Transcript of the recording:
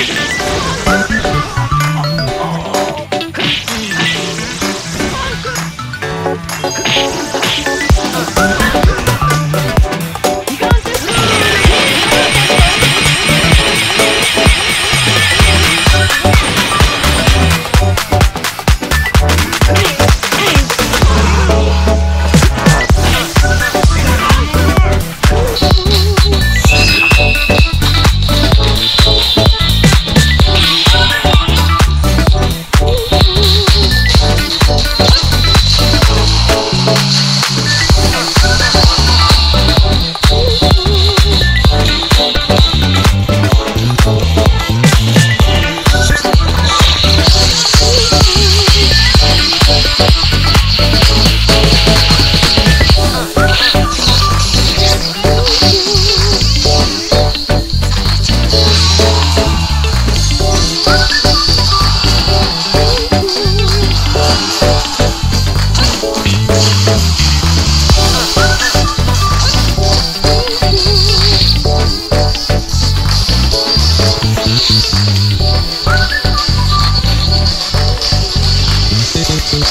Oh,